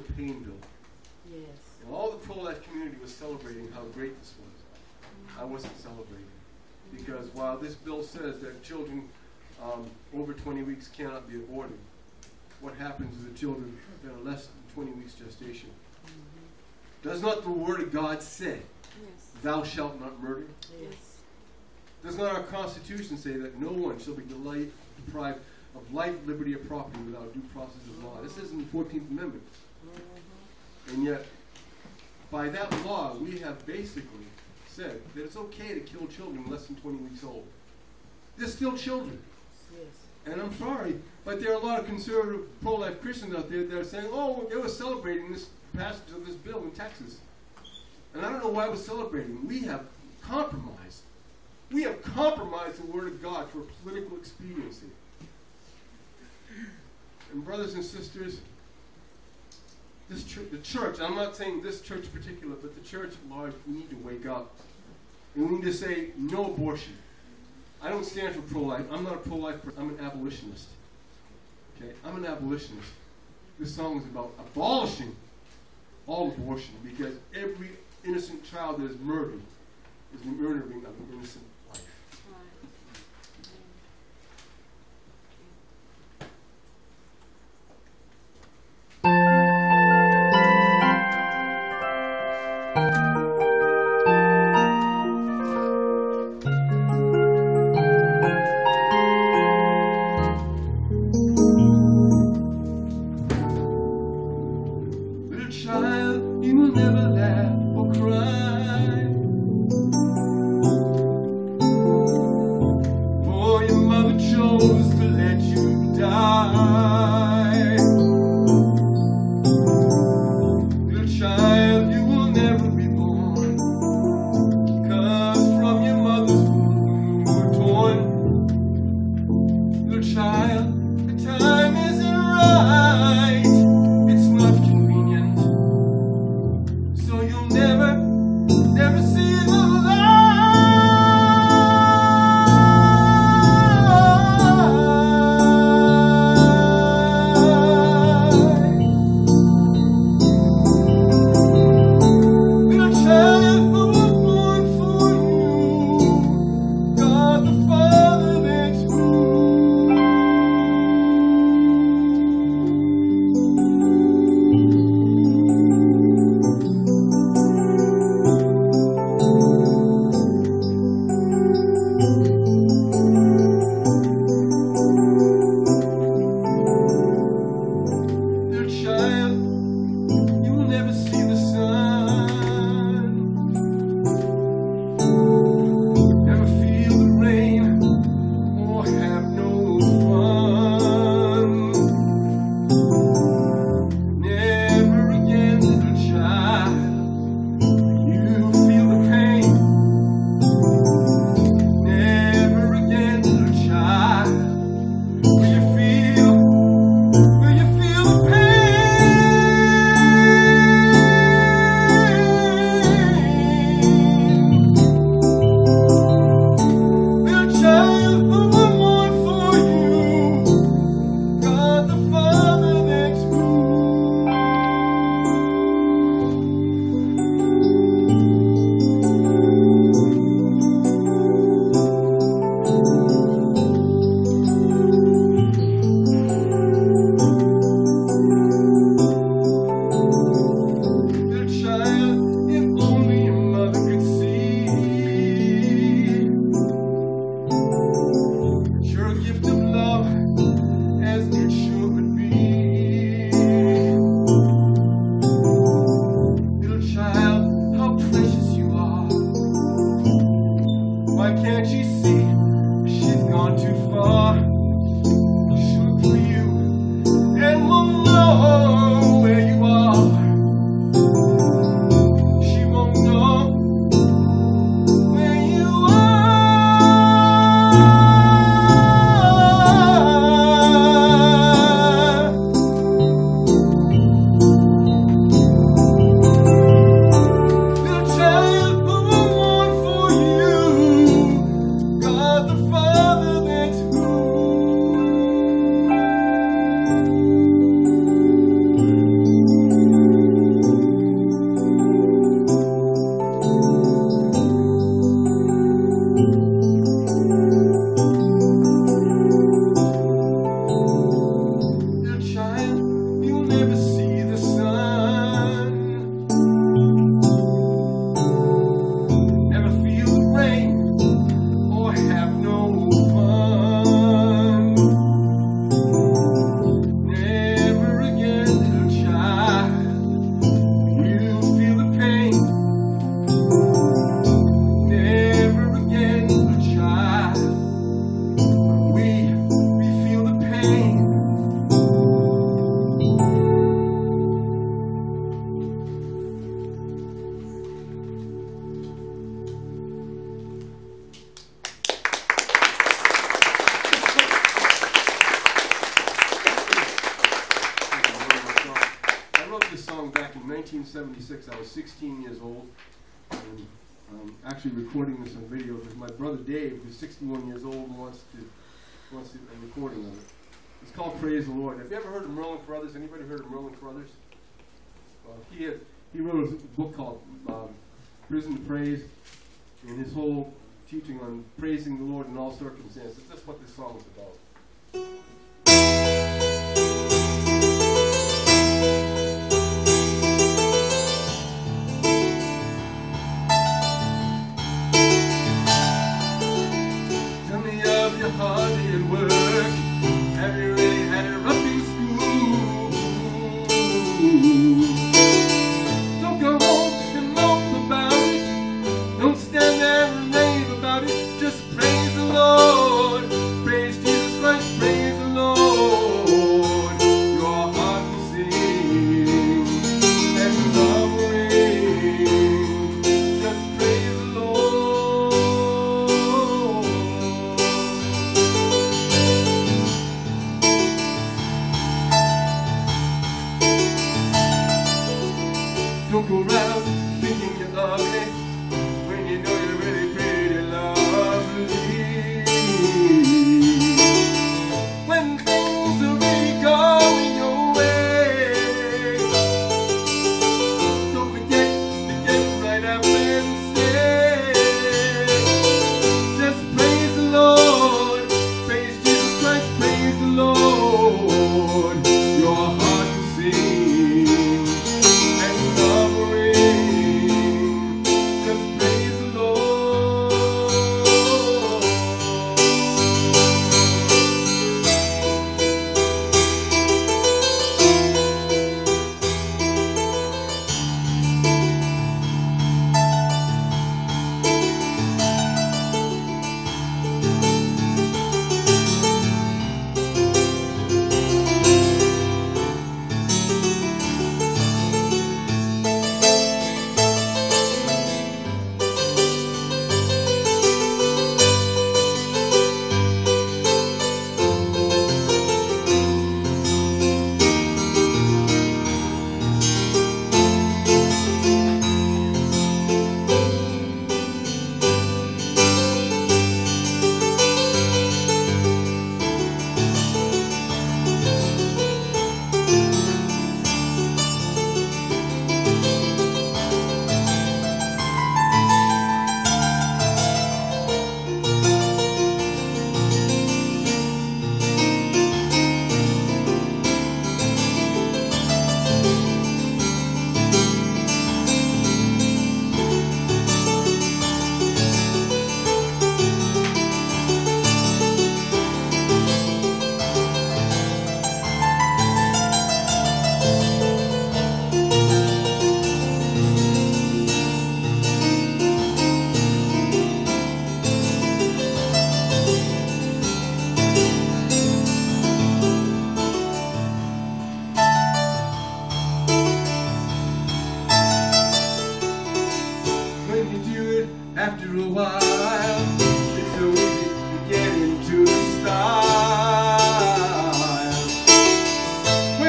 pain bill. Yes. And all the pro-life community was celebrating how great this was. I wasn't celebrating because while this bill says that children um, over 20 weeks cannot be aborted, what happens is the children that are less than 20 weeks gestation. Does not the word of God say, Yes. "Thou shalt not murder"? Yes. Does not our Constitution say that no one shall be delight, deprived of life, liberty, or property without due process of law? This is in the 14th Amendment. And yet, by that law, we have basically said that it's okay to kill children less than 20 weeks old. They're still children. Yes. And I'm sorry, but there are a lot of conservative pro-life Christians out there that are saying, oh, they were celebrating this passage of this bill in Texas. And I don't know why we're celebrating. We have compromised. We have compromised the Word of God for political expediency. And brothers and sisters, this the church, I'm not saying this church in particular, but the church at large, we need to wake up. And we need to say no abortion. I don't stand for pro-life. I'm not a pro-life person. I'm an abolitionist. Okay? I'm an abolitionist. This song is about abolishing all abortion because every innocent child that is murdered is the murdering of an innocent Why can't you 1976. I was 16 years old, and um, actually recording this on video because my brother Dave, who's 61 years old wants to wants to, a recording of it. It's called Praise the Lord. Have you ever heard of Merlin Carothers? Anybody heard of Merlin Carothers? Uh, he had, he wrote a book called um, Prison to Praise, and his whole teaching on praising the Lord in all circumstances. That's what this song is about.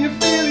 you feel